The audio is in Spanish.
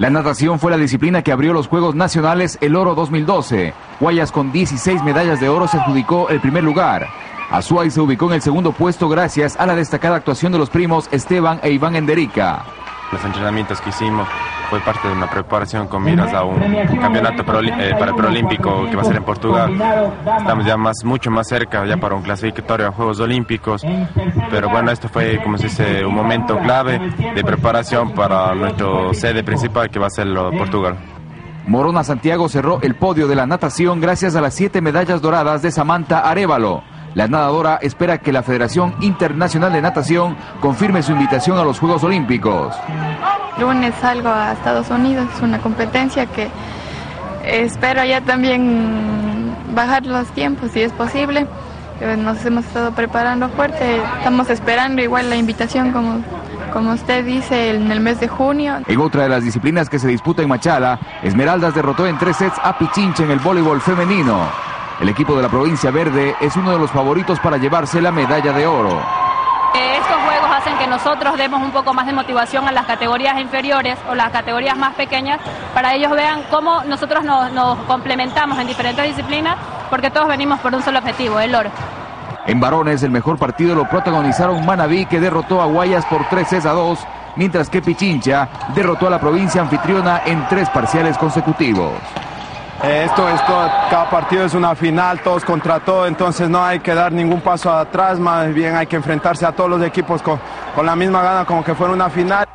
La natación fue la disciplina que abrió los Juegos Nacionales el Oro 2012. Guayas con 16 medallas de oro se adjudicó el primer lugar. Azuay se ubicó en el segundo puesto gracias a la destacada actuación de los primos Esteban e Iván Enderica. Los entrenamientos que hicimos fue parte de una preparación con miras a un campeonato eh, para el preolímpico que va a ser en Portugal. Estamos ya más, mucho más cerca ya para un clasificatorio a Juegos Olímpicos, pero bueno, esto fue, como se dice, un momento clave de preparación para nuestro sede principal que va a ser Portugal. Morona Santiago cerró el podio de la natación gracias a las siete medallas doradas de Samantha Arevalo. La nadadora espera que la Federación Internacional de Natación confirme su invitación a los Juegos Olímpicos. Lunes salgo a Estados Unidos, una competencia que espero ya también bajar los tiempos si es posible. Eh, nos hemos estado preparando fuerte, estamos esperando igual la invitación como, como usted dice en el mes de junio. En otra de las disciplinas que se disputa en Machala, Esmeraldas derrotó en tres sets a Pichincha en el voleibol femenino. El equipo de la provincia verde es uno de los favoritos para llevarse la medalla de oro. Hacen que nosotros demos un poco más de motivación a las categorías inferiores o las categorías más pequeñas para ellos vean cómo nosotros nos, complementamos en diferentes disciplinas porque todos venimos por un solo objetivo, el oro. En varones el mejor partido lo protagonizaron Manabí que derrotó a Guayas por 3 a 2, mientras que Pichincha derrotó a la provincia anfitriona en tres parciales consecutivos. Esto, esto, cada partido es una final, todos contra todos, entonces no hay que dar ningún paso atrás, más bien hay que enfrentarse a todos los equipos con, con la misma gana como que fuera una final.